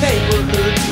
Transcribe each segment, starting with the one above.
neighborhood.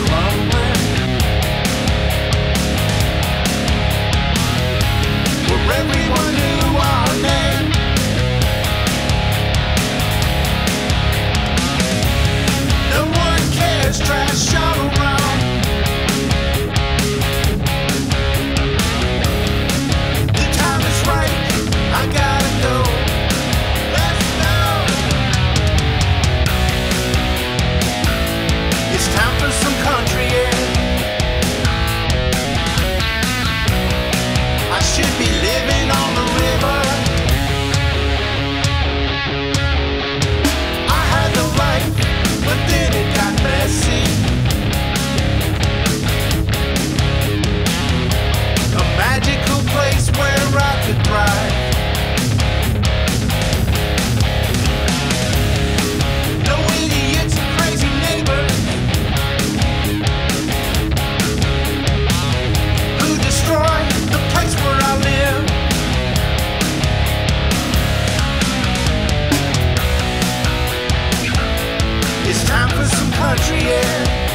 for some country air.